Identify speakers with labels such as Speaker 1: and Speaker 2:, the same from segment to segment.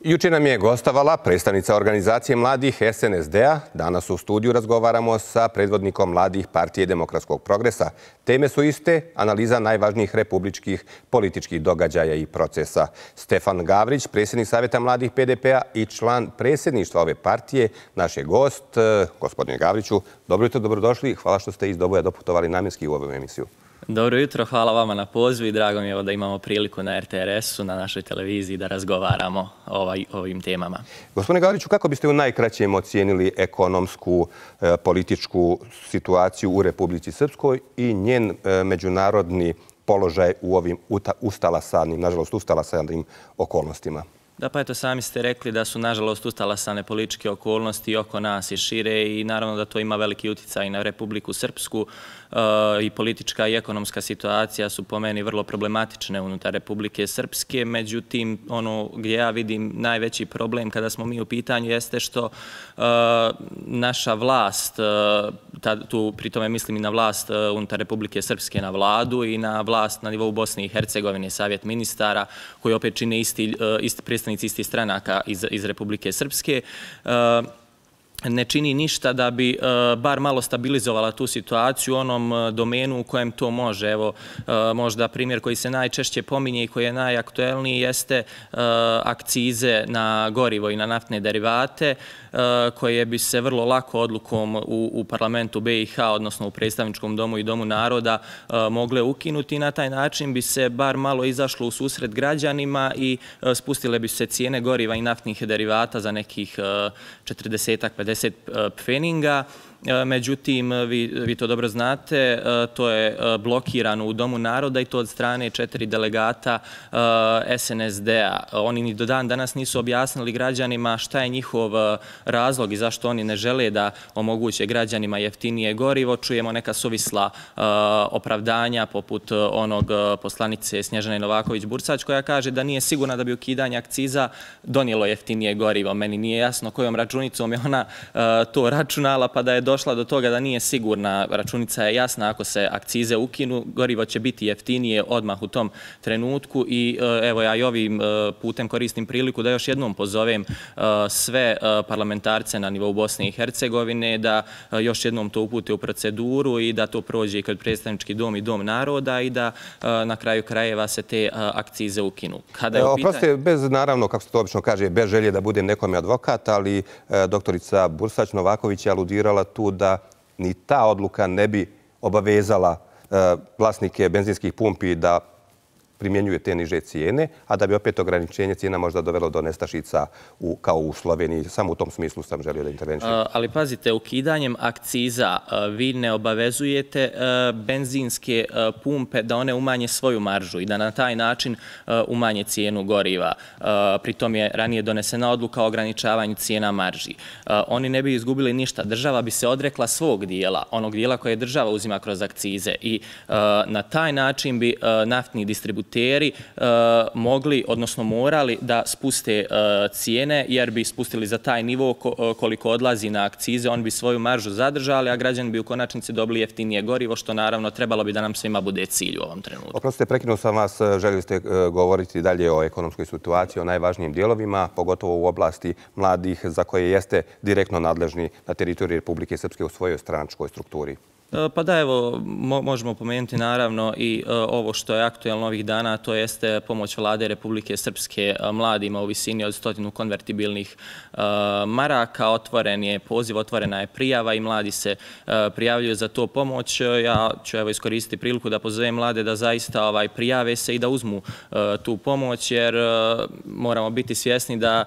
Speaker 1: Juče nam je gostavala predstavnica organizacije mladih SNSD-a. Danas u studiju razgovaramo sa predvodnikom mladih partije demokratskog progresa. Teme su iste, analiza najvažnijih republičkih političkih događaja i procesa. Stefan Gavrić, predsjednik Savjeta mladih PDP-a i član predsjedništva ove partije, naš je gost. Eh, Gospodine Gavriću, dobro jutro, dobrodošli. Hvala što ste iz Doboja doputovali namjenski u ovu emisiju.
Speaker 2: Dobro jutro, hvala vama na pozivu i drago mi je da imamo priliku na RTRS-u, na našoj televiziji, da razgovaramo ovaj, o ovim temama.
Speaker 1: Gospodine Gavriću, kako biste u najkraćem ocijenili ekonomsku, e, političku situaciju u Republici Srpskoj i njen e, međunarodni položaj u ovim ustalasanim, nažalost ustalasanim okolnostima?
Speaker 2: Da, pa eto, sami ste rekli da su, nažalost, ustalasane političke okolnosti oko nas i šire i naravno da to ima veliki uticaj na Republiku Srpsku. Eh, I politička i ekonomska situacija su po meni vrlo problematične unutar Republike Srpske. Međutim, ono gdje ja vidim najveći problem kada smo mi u pitanju jeste što eh, naša vlast, eh, tu pri tome mislim i na vlast eh, unutar Republike Srpske, na vladu i na vlast na nivou Bosne i Hercegovine, savjet ministara, koji opet čine isti predstavnici istih stranaka iz Republike Srpske, e, ne čini ništa da bi e, bar malo stabilizovala tu situaciju u onom e, domenu u kojem to može. Evo, možda primjer koji se najčešće pominje i koji je najaktuelniji jeste akcize na gorivo i na naftne derivate Eh, koje bi se vrlo lako odlukom u parlamentu BiH, odnosno u predstavničkom domu i domu naroda, eh, mogle ukinuti na taj način bi se bar malo izašlo u susret građanima i eh, spustile bi se cijene goriva i naftnih derivata za nekih 40-50 50 pfeninga. E, međutim, vi vi to dobro znate, e, to je e, blokirano u Domu naroda i to od strane četiri delegata SNSD-a. Oni ni do dan danas nisu objasnili građanima šta je njihov razlog i zašto oni ne žele da omoguće građanima jeftinije gorivo. Čujemo neka suvisla opravdanja poput onog poslanice Snježane Novaković-Burcać koja kaže da nije sigurna da bi ukidanje akciza donijelo jeftinije gorivo. Meni nije jasno kojom računicom je ona to računala pa da je došla do toga da nije sigurna, računica je jasna, ako se akcize ukinu, gorivo će biti jeftinije odmah u tom trenutku i e, evo ja i ovim e, putem koristim priliku da još jednom pozovem e, sve parlamentarce na nivou Bosne i Hercegovine da još jednom to upute u proceduru i da to prođe i kod predstavnički dom i dom naroda i da na kraju krajeva se te akcize ukinu.
Speaker 1: Oprostite, bez naravno, kako se to obično kaže, bez želje da budem nekom advokat, ali doktorica Bursać Novaković je aludirala tu da ni ta odluka ne bi obavezala e, vlasnike benzinskih pumpi da primjenjuje te niže cijene, a da bi opet ograničenje cijena možda dovelo do nestašica kao u Sloveniji. Samo u tom smislu sam želio da intervenišem.
Speaker 2: Ali pazite, ukidanjem akciza vi ne obavezujete benzinske pumpe da one umanje svoju maržu i da na taj način umanje cijenu goriva. Pritom je ranije donesena odluka o ograničavanju cijena marži. Oni ne bi izgubili ništa. Država bi se odrekla svog dijela, onog dijela koje država uzima kroz akcize i na taj način bi naftni distributivni distributeri eh, mogli, odnosno morali da spuste eh, cijene, jer bi spustili za taj nivo eh, koliko odlazi na akcize, on bi svoju maržu zadržali, a građani bi u konačnici dobili jeftinije gorivo, što naravno trebalo bi da nam svima bude cilj u ovom trenutku.
Speaker 1: Oprostite, prekinuo sam vas, želili ste govoriti dalje o ekonomskoj situaciji, o najvažnijim dijelovima, pogotovo u oblasti mladih za koje jeste direktno nadležni na teritoriji Republike Srpske u svojoj stranačkoj strukturi.
Speaker 2: E, pa da, evo, možemo pomenuti naravno i e, ovo što je aktuelno ovih dana, to jeste pomoć vlade Republike Srpske e, mladima u visini od stotinu konvertibilnih maraka. Otvoren je poziv, otvorena je prijava i mladi se prijavljuju za to pomoć. Ja ću evo iskoristiti priliku da pozovem mlade da zaista ovaj, prijave se i da uzmu tu pomoć, jer moramo biti svjesni da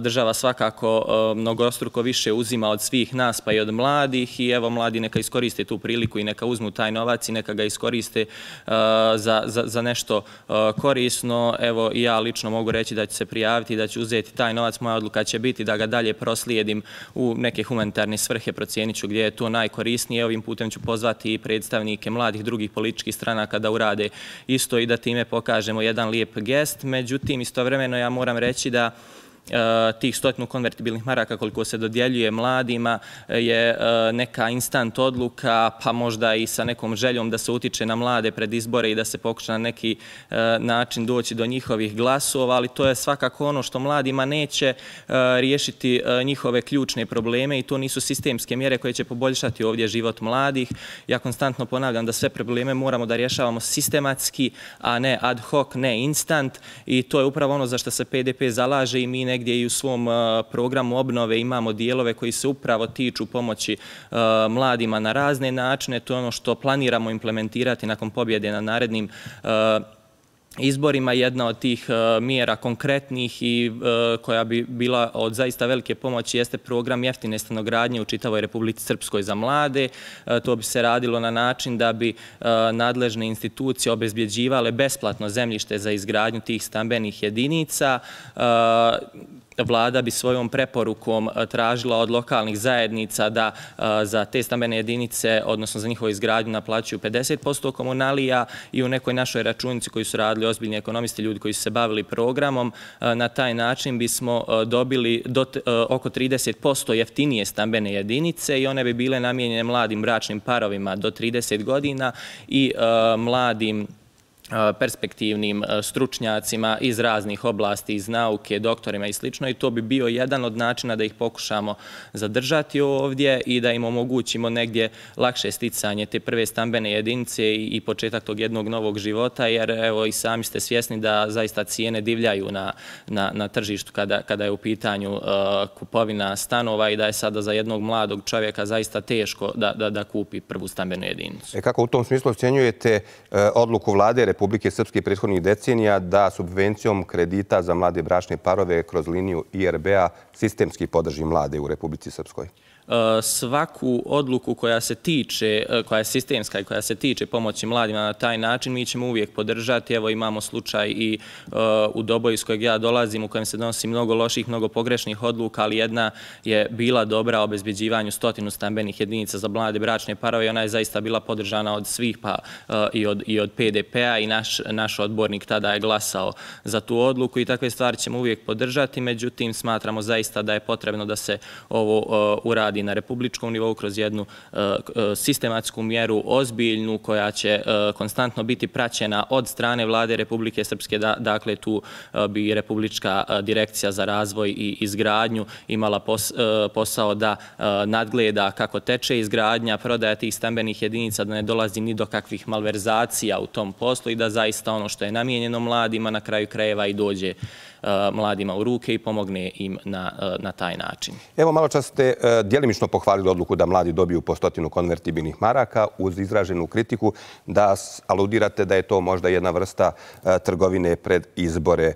Speaker 2: država svakako mnogostruko više uzima od svih nas pa i od mladih i evo mladi neka iskoriste tu priliku i neka uzmu taj novac i neka ga iskoriste uh, za, za nešto uh, korisno. Evo, ja lično mogu reći da ću se prijaviti, da ću uzeti taj novac. Moja odluka će biti da ga dalje proslijedim u neke humanitarne svrhe, procijenit ću gdje je to najkorisnije. Ovim putem ću pozvati i predstavnike mladih drugih političkih stranaka da urade isto i da time pokažemo jedan lijep gest. Međutim, istovremeno ja moram reći da Eh, tih stotinu konvertibilnih maraka koliko se dodjeljuje mladima eh, je eh, neka instant odluka, pa možda i sa nekom željom da se utiče na mlade pred izbore i da se pokuša na neki način doći do njihovih glasova, ali to je svakako ono što mladima neće riješiti njihove ključne probleme i to nisu sistemske mjere koje će poboljšati ovdje život mladih. Ja konstantno ponavljam da sve probleme moramo da rješavamo sistematski, a ne ad hoc, ne instant i to je upravo ono za što se PDP zalaže i mi negdje i u svom programu obnove imamo dijelove koji se upravo tiču pomoći mladima na razne načine. To je ono što planiramo implementirati nakon pobjede na narednim izborima. Jedna od tih e, mjera konkretnih i e, koja bi bila od zaista velike pomoći jeste program jeftine stanogradnje u čitavoj Republici Srpskoj za mlade. E, to bi se radilo na način da bi nadležne institucije obezbjeđivale besplatno zemljište za izgradnju tih stambenih jedinica vlada bi svojom preporukom eh, tražila od lokalnih zajednica da eh, za te stambene jedinice, odnosno za njihovo izgradnju, naplaćuju 50% komunalija i u nekoj našoj računici koji su radili ozbiljni ekonomisti, ljudi koji su se bavili programom, eh, na taj način bismo dobili oko 30% jeftinije stambene jedinice i one bi bile namijenjene mladim bračnim parovima do 30 godina i mladim perspektivnim stručnjacima iz raznih oblasti, iz nauke, doktorima i sl. I to bi bio jedan od načina da ih pokušamo zadržati ovdje i da im omogućimo negdje lakše sticanje te prve stambene jedinice i početak tog jednog novog života, jer evo i sami ste svjesni da zaista cijene divljaju na tržištu kada je u pitanju kupovina stanova i da je sada za jednog mladog čovjeka zaista teško da kupi prvu stambenu jedinicu.
Speaker 1: E kako u tom smislu ocjenjujete e, odluku vlade Republike Srpske prethodnih decenija da subvencijom kredita za mlade bračne parove kroz liniju IRB-a sistemski podrži mlade u Republici Srpskoj?
Speaker 2: Eh, svaku odluku koja se tiče, eh, koja je sistemska i koja se tiče pomoći mladima na taj način, mi ćemo uvijek podržati. Evo imamo slučaj i eh, u Doboju iz kojeg ja dolazim, u kojem se donosi mnogo loših, mnogo pogrešnih odluka, ali jedna je bila dobra o obezbjeđivanju stotinu stambenih jedinica za mlade bračne parove i ona je zaista bila podržana od svih pa i od PDP-a i p-a naš odbornik tada je glasao za tu odluku i takve stvari ćemo uvijek podržati. Međutim, smatramo zaista da je potrebno da se ovo uradi radi na republičkom nivou kroz jednu e, e, sistematsku mjeru, ozbiljnu, koja će e, konstantno biti praćena od strane vlade Republike Srpske. Dakle, tu bi Republička direkcija za razvoj i izgradnju imala posao da nadgleda kako teče izgradnja, prodaja tih stambenih jedinica, da ne dolazi ni do kakvih malverzacija u tom poslu i da zaista ono što je namijenjeno mladima na kraju krajeva i dođe mladima u ruke i pomogne im na taj način.
Speaker 1: Evo, malo čas ste delimično pohvalili odluku da mladi dobiju po stotinu konvertibilnih maraka uz izraženu kritiku da aludirate da je to možda jedna vrsta e, trgovine pred izbore. E,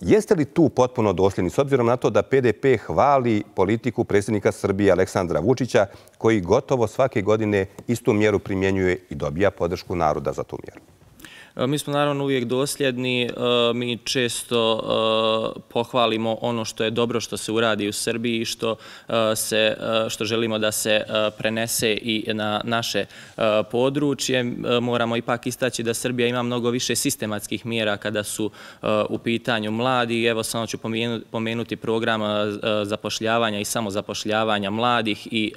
Speaker 1: jeste li tu potpuno dosljedni s obzirom na to da PDP hvali politiku predsjednika Srbije Aleksandra Vučića koji gotovo svake godine istu mjeru primjenjuje i dobija podršku naroda za tu mjeru?
Speaker 2: E, mi smo naravno uvijek dosljedni. E, mi često e, pohvalimo ono što je dobro što se uradi u Srbiji i što želimo da se prenese i na naše područje. Moramo ipak istaći da Srbija ima mnogo više sistematskih mjera kada su u pitanju mladi. Evo samo ću pomenuti program zapošljavanja i samozapošljavanja mladih i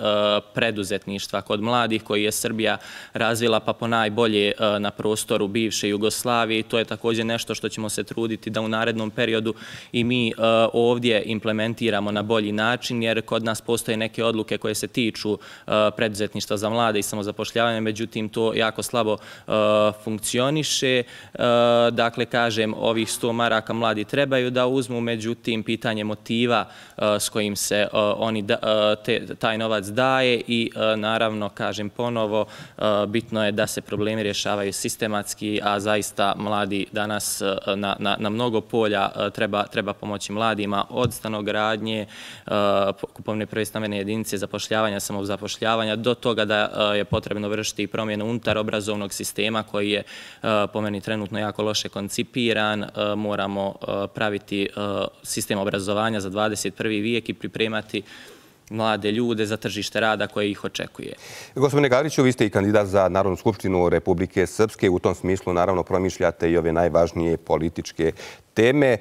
Speaker 2: preduzetništva kod mladih koji je Srbija razvila pa po najbolje na prostoru bivše bivše Jugoslavije i to je također nešto što ćemo se truditi da u narednom periodu i mi e, ovdje implementiramo na bolji način jer kod nas postoje neke odluke koje se tiču e, preduzetništva za mlade i samozapošljavanja, međutim to jako slabo e, funkcioniše. Dakle, kažem, ovih 100 maraka mladi trebaju da uzmu, međutim, pitanje motiva s kojim se oni taj novac daje i naravno, kažem ponovo, bitno je da se problemi rješavaju sistematski, a zaista mladi danas eh, na, na na mnogo polja eh, treba, treba pomoći mladima od stanogradnje, eh, kupovne prve stambene jedinice, zapošljavanja, samozapošljavanja, do toga da je potrebno vršiti i promjenu unutar obrazovnog sistema koji je po meni trenutno jako loše koncipiran. Moramo praviti sistem obrazovanja za 21. vijek i pripremati mlade ljude za tržište rada koje ih očekuje.
Speaker 1: Gospodine Gavriću, vi ste i kandidat za Narodnu skupštinu Republike Srpske. U tom smislu naravno promišljate i ove najvažnije političke teme. E,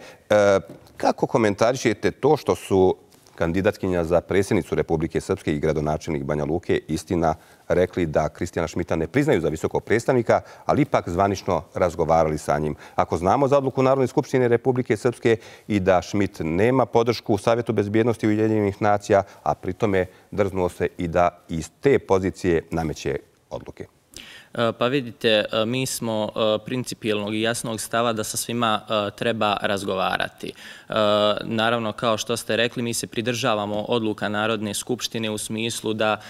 Speaker 1: kako komentarišete to što su kandidatkinja za predsjednicu Republike Srpske i gradonačelnik Banja Luke istina rekli da Kristijana Šmita ne priznaju za visokog predstavnika, ali ipak zvanično razgovarali sa njim. Ako znamo za odluku Narodne skupštine Republike Srpske i da Šmit nema podršku u Savjetu bezbjednosti Ujedinjenih nacija, a pritome drznuo se i da iz te pozicije nameće odluke.
Speaker 2: E, pa vidite, e, mi smo e, principijelnog i jasnog stava da sa svima treba razgovarati. Naravno, kao što ste rekli, mi se pridržavamo odluka Narodne skupštine u smislu da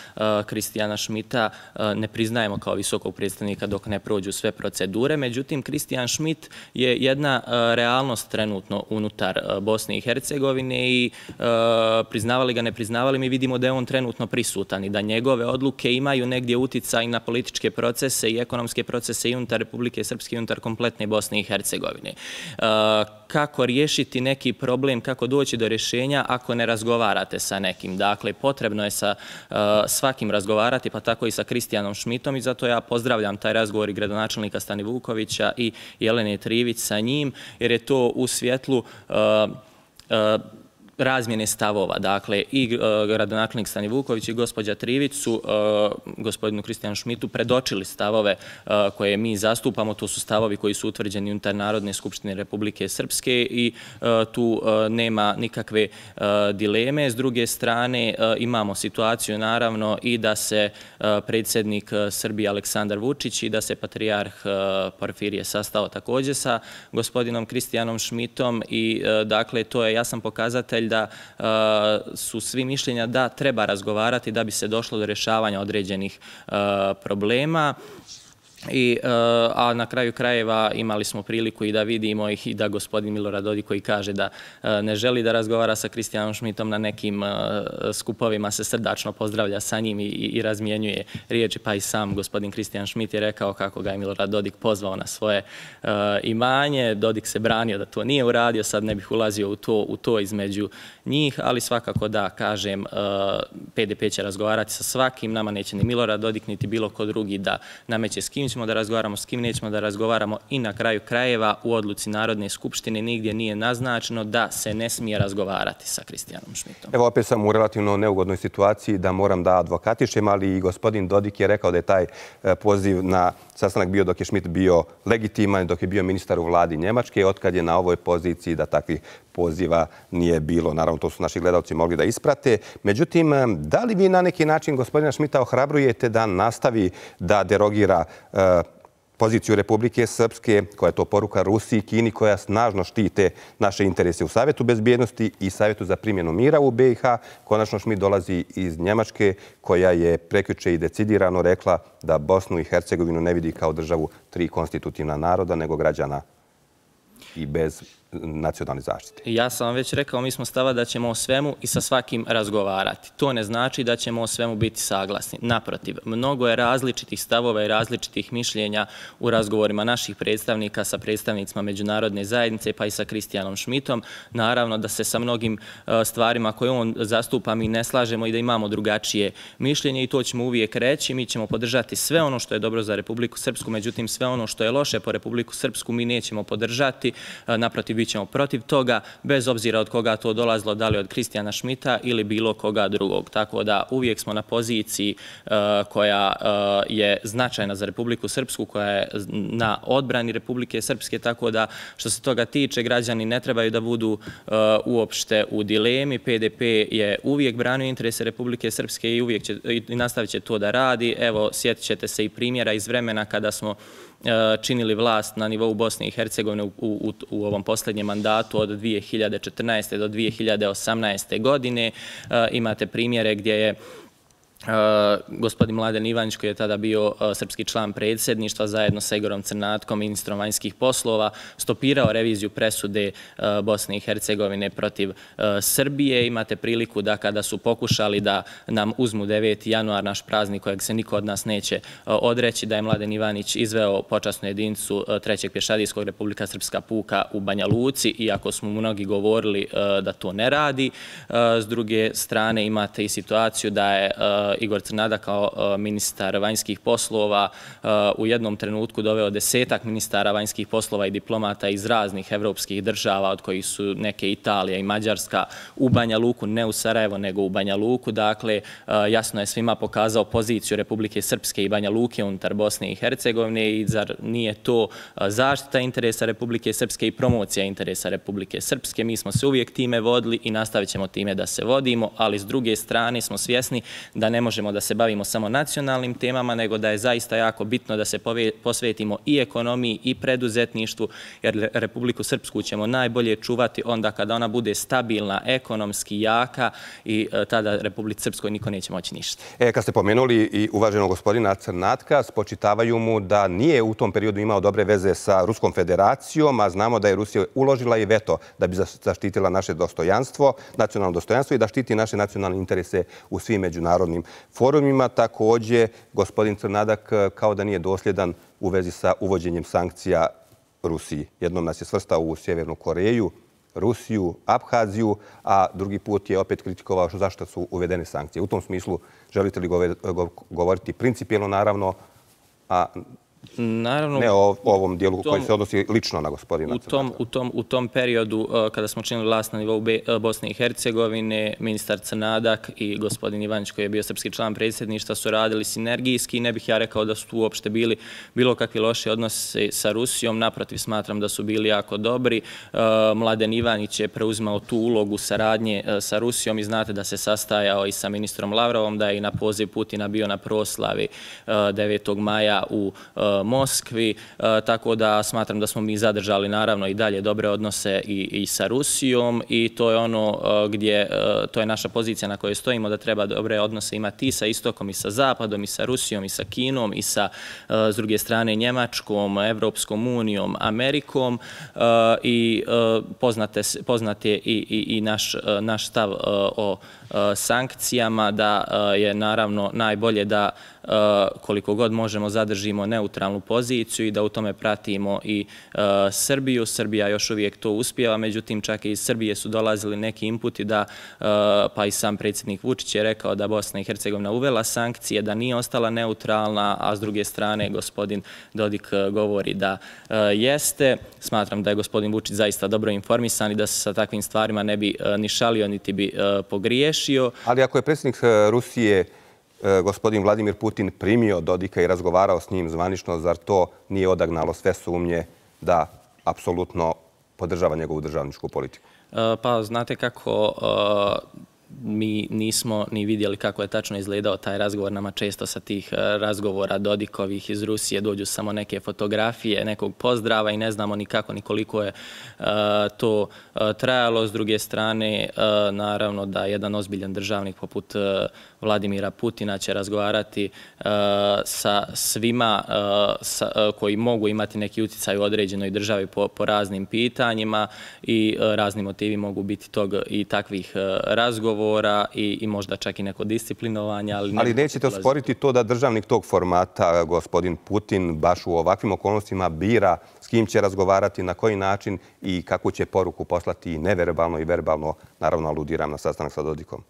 Speaker 2: Kristijana Šmita ne priznajemo kao visokog predstavnika dok ne prođu sve procedure. Međutim, Kristijan Šmit je jedna realnost trenutno unutar Bosne i Hercegovine i priznavali ga, ne priznavali, mi vidimo da je on trenutno prisutan i da njegove odluke imaju negdje uticaj na političke procese procese i ekonomske procese i unutar Republike Srpske i unutar kompletne Bosne i Hercegovine. E, kako riješiti neki problem, kako doći do rješenja ako ne razgovarate sa nekim? Dakle, potrebno je sa e, svakim razgovarati, pa tako i sa Kristijanom Šmitom i zato ja pozdravljam taj razgovor i gradonačelnika Stani Vukovića i Jelene Trivić sa njim, jer je to u svjetlu e, razmjene stavova. Dakle, i uh, gradonačelnik Stani Vuković i gospođa Trivić su e, gospodinu Kristijanu Šmitu predočili stavove e, koje mi zastupamo. To su stavovi koji su utvrđeni unutar Narodne skupštine Republike Srpske i tu nema nikakve dileme. S druge strane, imamo situaciju naravno i da se predsjednik Srbije Aleksandar Vučić i da se patrijarh Porfirije sastao također sa gospodinom Kristijanom Šmitom i dakle, to je jasan pokazatelj da e, su svi mišljenja da treba razgovarati da bi se došlo do rješavanja određenih e, problema. I, eh, a na kraju krajeva imali smo priliku i da vidimo ih i da gospodin Milorad Odi koji kaže da eh, ne želi da razgovara sa Kristijanom Šmitom na nekim eh, skupovima se srdačno pozdravlja sa njim i, i razmijenjuje riječi pa i sam gospodin Kristijan Šmit je rekao kako ga je Milorad Dodik pozvao na svoje imanje. Dodik se branio da to nije uradio, sad ne bih ulazio u to, u to između njih, ali svakako da, kažem, PDP će razgovarati sa svakim, nama neće ni Milorad Dodik niti bilo ko drugi da nameće s kim ćemo da razgovaramo, s kim nećemo da razgovaramo i na kraju krajeva u odluci Narodne skupštine nigdje nije naznačeno da se ne smije razgovarati sa Kristijanom Šmitom.
Speaker 1: Evo opet sam u relativno neugodnoj situaciji da moram da advokatišem, ali i gospodin Dodik je rekao da je taj e, poziv na sastanak bio dok je Šmit bio legitiman, dok je bio ministar u vladi Njemačke, otkad je na ovoj poziciji da takvih poziva nije bilo. Naravno, to su naši gledalci mogli da isprate. Međutim, eh, da li vi na neki način gospodina Šmita ohrabrujete da nastavi da derogira eh, poziciju Republike Srpske, koja je to poruka Rusiji i Kini, koja snažno štite naše interese u Savjetu bezbjednosti i Savjetu za primjenu mira u BiH. Konačno Šmit dolazi iz Njemačke, koja je prekjuče i decidirano rekla da Bosnu i Hercegovinu ne vidi kao državu tri konstitutivna naroda, nego građana i bez nacionalne zaštite.
Speaker 2: Ja sam vam već rekao, mi smo stava da ćemo o svemu i sa svakim razgovarati. To ne znači da ćemo o svemu biti saglasni. Naprotiv, mnogo je različitih stavova i različitih mišljenja u razgovorima naših predstavnika sa predstavnicima Međunarodne zajednice pa i sa Kristijanom Šmitom. Naravno da se sa mnogim e, stvarima koje on zastupa mi ne slažemo i da imamo drugačije mišljenje i to ćemo uvijek reći. Mi ćemo podržati sve ono što je dobro za Republiku Srpsku, međutim sve ono što je loše po Republiku Srpsku mi nećemo podržati. E, naprotiv, bit ćemo protiv toga, bez obzira od koga to dolazilo, da li od Kristijana Šmita ili bilo koga drugog. Tako da uvijek smo na poziciji e, koja e, je značajna za Republiku Srpsku, koja je na odbrani Republike Srpske, tako da što se toga tiče, građani ne trebaju da budu e, uopšte u dilemi. PDP je uvijek branio interese Republike Srpske i uvijek će, i nastavit će to da radi. Evo, sjetit ćete se i primjera iz vremena kada smo E, činili vlast na nivou Bosne i Hercegovine u, u, u ovom posljednjem mandatu od 2014. do 2018. godine. E, imate primjere gdje je Uh, gospodin Mladen Ivanić koji je tada bio uh, srpski član predsjedništva zajedno sa Igorom Crnatkom, ministrom vanjskih poslova, stopirao reviziju presude uh, Bosne i Hercegovine protiv uh, Srbije. Imate priliku da kada su pokušali da nam uzmu 9. januar naš praznik kojeg se niko od nas neće uh, odreći, da je Mladen Ivanić izveo počasnu jedincu uh, Trećeg pješadijskog Republika Srpska puka u Banja Luci, iako smo mnogi govorili da to ne radi. S druge strane imate i situaciju da je Igor Crnada kao e, ministar vanjskih poslova e, u jednom trenutku doveo desetak ministara vanjskih poslova i diplomata iz raznih evropskih država, od kojih su neke Italija i Mađarska, u Banja Luku, ne u Sarajevo, nego u Banja Luku. Dakle, e, jasno je svima pokazao poziciju Republike Srpske i Banja Luke unutar Bosne i Hercegovine i zar nije to zaštita interesa Republike Srpske i promocija interesa Republike Srpske. Mi smo se uvijek time vodili i nastavit ćemo time da se vodimo, ali s druge strane smo svjesni da ne možemo da se bavimo samo nacionalnim temama, nego da je zaista jako bitno da se posvetimo i ekonomiji i preduzetništvu, jer Republiku Srpsku ćemo najbolje čuvati onda kada ona bude stabilna, ekonomski jaka i e, tada Republike Srpskoj niko neće moći ništa.
Speaker 1: E, kad ste pomenuli i uvaženog gospodina Crnatka, spočitavaju mu da nije u tom periodu imao dobre veze sa Ruskom federacijom, a znamo da je Rusija uložila i veto da bi zaštitila naše dostojanstvo, nacionalno dostojanstvo i da štiti naše nacionalne interese u svim međunarodnim forumima. Također, gospodin Crnadak eh, kao da nije dosljedan u vezi sa uvođenjem sankcija Rusiji. Jednom nas je svrstao u Sjevernu Koreju, Rusiju, Abhaziju, a drugi put je opet kritikovao zašto su uvedene sankcije. U tom smislu želite li eh, govoriti principijelno naravno, a Naravno, ne o ovom dijelu koji se odnosi lično na gospodina
Speaker 2: u tom, u, tom, u tom periodu, uh, kada smo činili vlast na nivou uh, Bosne i Hercegovine, ministar Crnadak i gospodin Ivanić, koji je bio srpski član predsjedništva, su radili sinergijski. Ne bih ja rekao da su tu uopšte bili bilo kakvi loši odnose sa Rusijom. Naprotiv, smatram da su bili jako dobri. Uh, Mladen Ivanić je preuzimao tu ulogu saradnje sa Rusijom i znate da se sastajao i sa ministrom Lavrovom, da je i na poziv Putina bio na proslavi 9. maja u Eh, Moskvi, eh, tako da smatram da smo mi zadržali naravno i dalje dobre odnose i sa Rusijom i to je ono eh, gdje, to je naša pozicija na kojoj stojimo da treba dobre odnose imati i sa Istokom i sa Zapadom i sa Rusijom i sa Kinom i sa, s druge strane, Njemačkom, Evropskom unijom, Amerikom i poznat je i naš stav o sankcijama da je naravno najbolje da Eh, koliko god možemo zadržimo neutralnu poziciju i da u tome pratimo i eh, Srbiju. Srbija još uvijek to uspjeva, međutim čak i iz Srbije su dolazili neki inputi da, eh, pa i sam predsjednik Vučić je rekao da Bosna i Hercegovina uvela sankcije, da nije ostala neutralna, a s druge strane gospodin Dodik govori da jeste. Smatram da je gospodin Vučić zaista dobro informisan i da se sa takvim stvarima ne bi ni šalio, niti bi pogriješio.
Speaker 1: Ali ako je predsjednik Rusije E, gospodin Vladimir Putin primio Dodika i razgovarao s njim zvanično, zar to nije odagnalo sve sumnje da apsolutno podržava njegovu državničku politiku?
Speaker 2: E, pa znate kako e, mi nismo ni vidjeli kako je tačno izgledao taj razgovor. Nama često sa tih e, razgovora Dodikovih iz Rusije dođu samo neke fotografije, nekog pozdrava i ne znamo ni kako ni koliko je e, to e, trajalo. S druge strane, naravno da jedan ozbiljan državnik poput Vladimira Putina će razgovarati sa svima koji mogu imati neki utjecaj u određenoj državi po raznim pitanjima i razni motivi mogu biti tog i takvih razgovora i možda čak i neko disciplinovanje.
Speaker 1: Ali nećete osporiti to da državnik tog formata, gospodin Putin, baš u ovakvim okolnostima bira s kim će razgovarati, na koji način i kakvu će poruku poslati neverbalno i verbalno, naravno aludiram na sastanak sa Dodikom?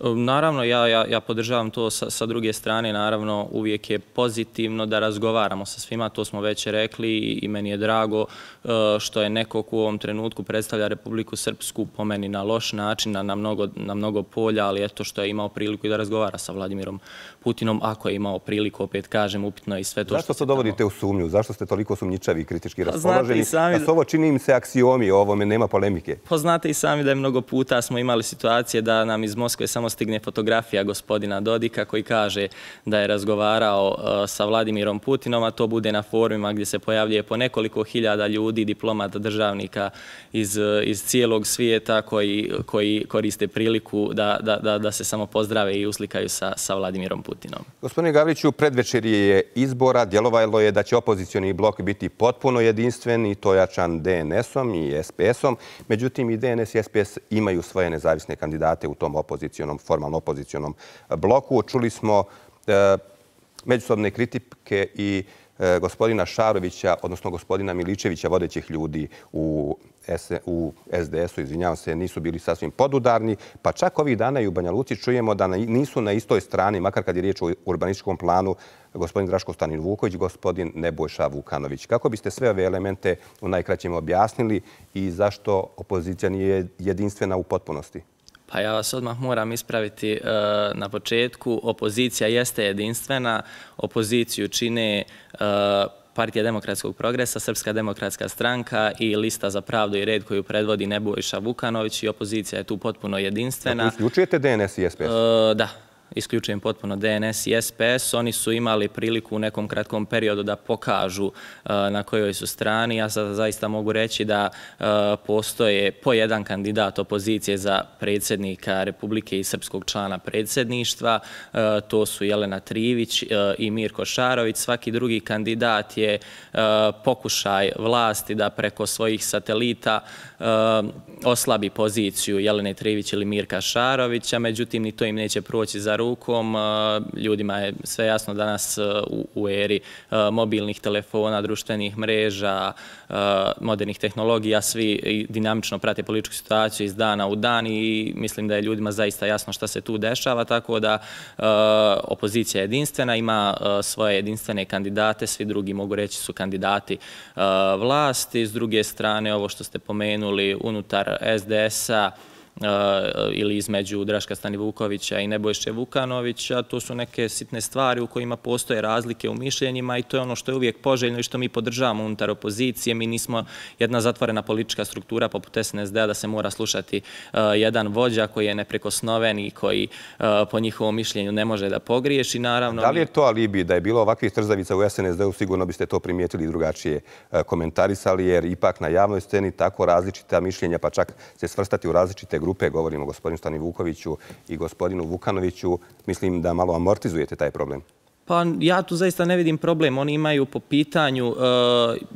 Speaker 2: Naravno, ja, ja, ja podržavam to sa, sa druge strane. Naravno, uvijek je pozitivno da razgovaramo sa svima, to smo već rekli i meni je drago e, što je neko u ovom trenutku predstavlja Republiku Srpsku po meni na loš način, na, na, mnogo, na mnogo polja, ali eto što je imao priliku i da razgovara sa Vladimirom Putinom, ako je imao priliku, opet kažem, upitno i sve to
Speaker 1: Zašto se dovodite u sumnju? Zašto ste toliko sumnjičavi i kritički pa raspoloženi? Sami... Da ovo čini im se aksiomi, ovo me nema polemike.
Speaker 2: Poznate i sami da je mnogo puta smo imali situacije da nam iz Moskve samo stigne fotografija gospodina Dodika koji kaže da je razgovarao e, sa Vladimirom Putinom, a to bude na forumima gdje se pojavljuje po nekoliko hiljada ljudi, diplomata, državnika iz, e, iz cijelog svijeta koji, koji koriste priliku da, da, da, da se samo pozdrave i uslikaju sa, sa Vladimirom Putinom.
Speaker 1: Gospodine Gavriću, predvečer je izbora. Djelovalo je da će opozicioni blok biti potpuno jedinstven i to jačan DNS-om i SPS-om. Međutim, i DNS i SPS imaju svoje nezavisne kandidate u tom opozicijonom formalno opozicijonom bloku. Čuli smo e, međusobne kritike i e, gospodina Šarovića, odnosno gospodina Miličevića, vodećih ljudi u u SDS-u, izvinjavam se, nisu bili sasvim podudarni, pa čak ovih dana i u Banja Luci čujemo da nisu na istoj strani, makar kad je riječ o urbanističkom planu, gospodin Draško Stanin Vuković, gospodin Nebojša Vukanović. Kako biste sve ove elemente u najkraćem objasnili i zašto opozicija nije jedinstvena u potpunosti?
Speaker 2: Pa ja vas odmah moram ispraviti e, na početku. Opozicija jeste jedinstvena. Opoziciju čine e, Partija demokratskog progresa, Srpska demokratska stranka i Lista za pravdu i red koju predvodi Nebojša Vukanović i opozicija je tu potpuno jedinstvena.
Speaker 1: Uključujete DNS i SPS? E,
Speaker 2: da, isključujem potpuno DNS i SPS, oni su imali priliku u nekom kratkom periodu da pokažu uh, na kojoj su strani. Ja sad zaista mogu reći da uh, postoje po jedan kandidat opozicije za predsjednika Republike i srpskog člana predsjedništva. Uh, to su Jelena Trivić uh, i Mirko Šarović. Svaki drugi kandidat je uh, pokušaj vlasti da preko svojih satelita uh, oslabi poziciju Jelene Trivić ili Mirka Šarovića. Međutim, ni to im neće proći za rukom. Ljudima je sve jasno danas u eri mobilnih telefona, društvenih mreža, modernih tehnologija, svi dinamično prate političku situaciju iz dana u dan i mislim da je ljudima zaista jasno šta se tu dešava, tako da opozicija je jedinstvena, ima svoje jedinstvene kandidate, svi drugi mogu reći su kandidati vlasti. S druge strane, ovo što ste pomenuli unutar SDS-a, ili između Draška Stani Vukovića i Nebojše Vukanovića. To su neke sitne stvari u kojima postoje razlike u mišljenjima i to je ono što je uvijek poželjno i što mi podržavamo unutar opozicije. Mi nismo jedna zatvorena politička struktura poput SNSD-a da se mora slušati jedan vođa koji je neprekosnoven i koji po njihovom mišljenju ne može da pogriješi. Naravno,
Speaker 1: da li je to alibi da je bilo ovakvih trzavica u SNSD-u? Sigurno biste to primijetili i drugačije komentarisali jer ipak na javnoj sceni tako različita mišljenja pa čak se svrstati u različite grupe, govorimo o gospodinu Stani Vukoviću i gospodinu Vukanoviću, mislim da malo amortizujete taj problem.
Speaker 2: Pa ja tu zaista ne vidim problem. Oni imaju po pitanju uh,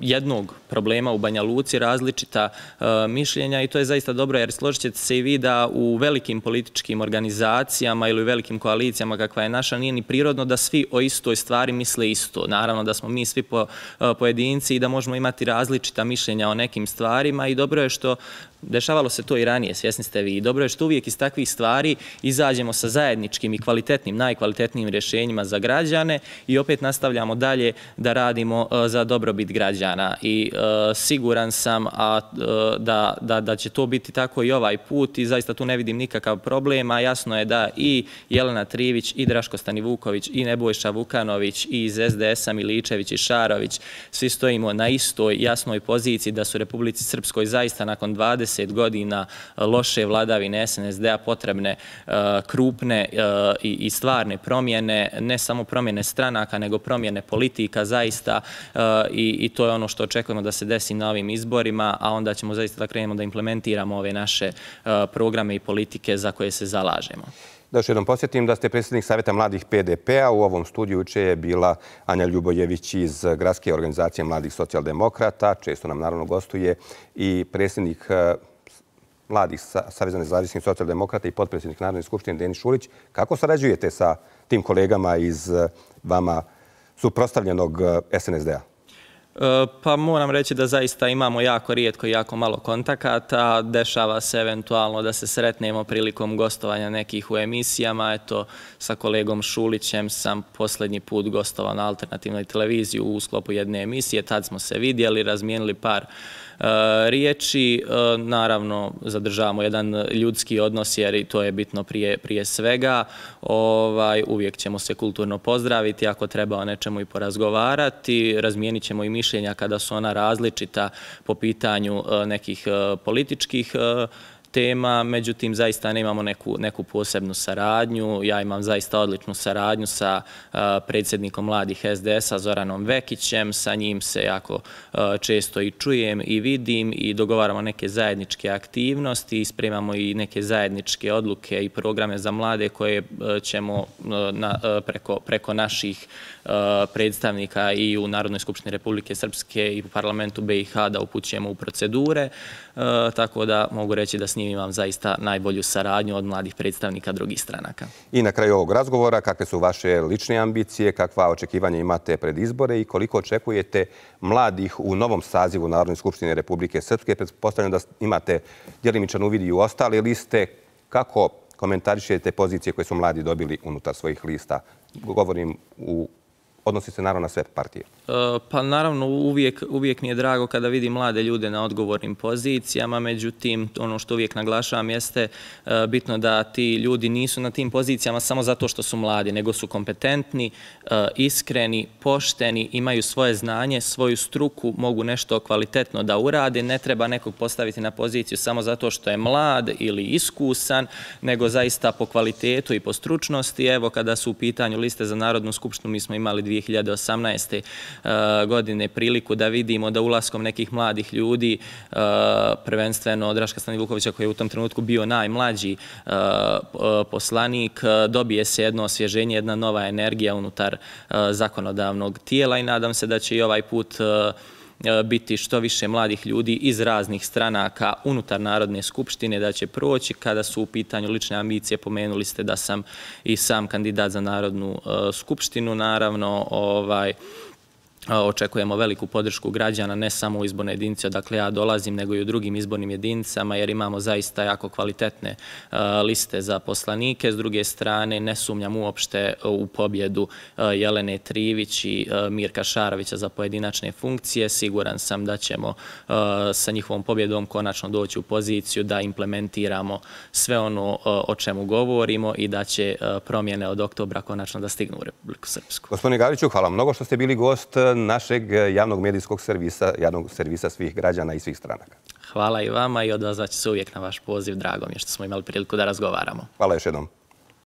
Speaker 2: jednog problema u Banja Luci različita uh, mišljenja i to je zaista dobro jer složit ćete se i vi da u velikim političkim organizacijama ili u velikim koalicijama kakva je naša nije ni prirodno da svi o istoj stvari misle isto. Naravno da smo mi svi po, uh, pojedinci i da možemo imati različita mišljenja o nekim stvarima i dobro je što Dešavalo se to i ranije, svjesni ste vi. Dobro je što uvijek iz takvih stvari izađemo sa zajedničkim i kvalitetnim, najkvalitetnijim rješenjima za građane i opet nastavljamo dalje da radimo e, za dobrobit građana. I e, siguran sam e, da će to biti tako i ovaj put i zaista tu ne vidim nikakav problem, a jasno je da i Jelena Trivić i Draško Stanivuković i Nebojša Vukanović i iz SDS-a Miličević i Šarović svi stojimo na istoj jasnoj poziciji da su Republici Srpskoj zaista nakon 20 20 godina e, loše vladavine SNSD-a potrebne e, krupne e, i stvarne promjene, ne samo promjene stranaka, nego promjene politika zaista i to je ono što očekujemo da se desi na ovim izborima, a onda ćemo zaista da krenemo da implementiramo ove naše programe i politike za koje se zalažemo.
Speaker 1: Da još jednom posjetim da ste predsjednik Savjeta mladih PDP-a. U ovom studiju uče je bila Anja Ljubojević iz Gradske organizacije mladih socijaldemokrata. Često nam naravno gostuje i predsjednik eh, mladih Savjeza nezavisnih socijaldemokrata i podpredsjednik Narodne skupštine Denis Šulić. Kako sarađujete sa tim kolegama iz eh, vama suprostavljenog eh, SNSD-a?
Speaker 2: Pa moram reći da zaista imamo jako rijetko i jako malo kontakata. Dešava se eventualno da se sretnemo prilikom gostovanja nekih u emisijama. Eto, sa kolegom Šulićem sam posljednji put gostovao na alternativnoj televiziji u sklopu jedne emisije. Tad smo se vidjeli, razmijenili par E, Eh, riječi. Eh, naravno, zadržavamo jedan ljudski odnos jer i to je bitno prije svega. Ovaj, uvijek ćemo se kulturno pozdraviti ako treba o nečemu i porazgovarati. Razmijenit ćemo i mišljenja kada su ona različita po pitanju eh, nekih političkih tema, međutim zaista nemamo neku, neku posebnu saradnju. Ja imam zaista odličnu saradnju sa uh, predsjednikom mladih SDS-a Zoranom Vekićem. Sa njim se jako uh, često i čujem i vidim i dogovaramo neke zajedničke aktivnosti, spremamo i neke zajedničke odluke i programe za mlade koje uh, ćemo na, preko, preko naših predstavnika i u Narodnoj skupštini Republike Srpske i u parlamentu BiH da upućujemo u procedure. Tako da mogu reći da s njim imam zaista najbolju saradnju od mladih predstavnika drugih stranaka.
Speaker 1: I na kraju ovog razgovora, kakve su vaše lične ambicije, kakva očekivanja imate pred izbore i koliko očekujete mladih u novom sazivu Narodne skupštine Republike Srpske? Predpostavljam da imate djelimičan uvid i u ostale liste. Kako komentarišete pozicije koje su mladi dobili unutar svojih lista? Govorim u odnosi se naravno na sve partije. E,
Speaker 2: pa naravno uvijek, uvijek mi je drago kada vidim mlade ljude na odgovornim pozicijama, međutim ono što uvijek naglašavam jeste e, bitno da ti ljudi nisu na tim pozicijama samo zato što su mladi, nego su kompetentni, e, iskreni, pošteni, imaju svoje znanje, svoju struku, mogu nešto kvalitetno da urade, ne treba nekog postaviti na poziciju samo zato što je mlad ili iskusan, nego zaista po kvalitetu i po stručnosti. Evo kada su u pitanju liste za Narodnu skupštinu, mi smo imali 2018. Eh, godine priliku da vidimo da ulaskom nekih mladih ljudi, eh, prvenstveno Draška Stani Vukovića koji je u tom trenutku bio najmlađi eh, poslanik, dobije se jedno osvježenje, jedna nova energija unutar zakonodavnog tijela i nadam se da će i ovaj put E, E, biti što više mladih ljudi iz raznih stranaka unutar Narodne skupštine da će proći. Kada su u pitanju lične ambicije, pomenuli ste da sam i sam kandidat za Narodnu e, skupštinu, naravno, ovaj, očekujemo veliku podršku građana, ne samo u izborne jedinice, odakle ja dolazim, nego i u drugim izbornim jedinicama, jer imamo zaista jako kvalitetne liste za poslanike. S druge strane, ne sumnjam uopšte u pobjedu Jelene Trivić i Mirka Šarovića za pojedinačne funkcije. Siguran sam da ćemo sa njihovom pobjedom konačno doći u poziciju da implementiramo sve ono o čemu govorimo i da će promjene od oktobra konačno da stignu u Republiku Srpsku.
Speaker 1: Gospodine Gariću, hvala mnogo što ste bili gost našeg javnog medijskog servisa, javnog servisa svih građana i svih stranaka.
Speaker 2: Hvala i vama i odazvat ću se uvijek na vaš poziv. Drago mi je što smo imali priliku da razgovaramo.
Speaker 1: Hvala još jednom.